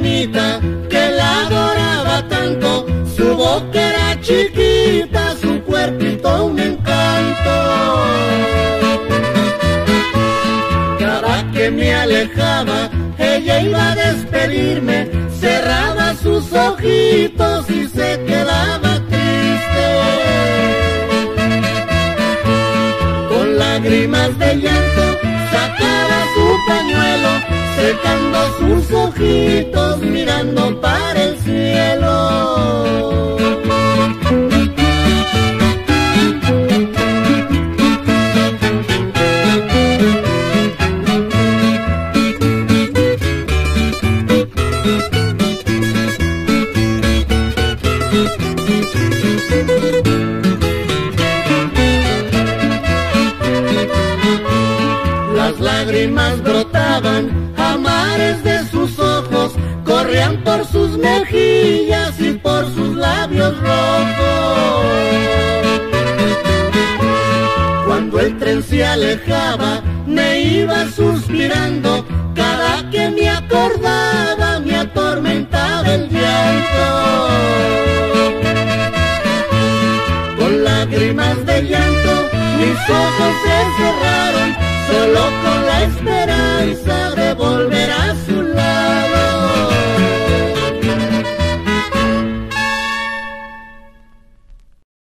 que la adoraba tanto, su boca era chiquita, su cuerpito un encanto. Cada que me alejaba, ella iba a despedirme, cerraba sus ojitos y se quedaba triste. Con lágrimas de llanto, sacaba su pañuelo, se sus ojitos, mirando para el cielo. Las lágrimas brotaban por sus mejillas y por sus labios rojos. Cuando el tren se alejaba, me iba suspirando, cada que me acordaba me atormentaba el llanto. Con lágrimas de llanto, mis ojos se cerraron,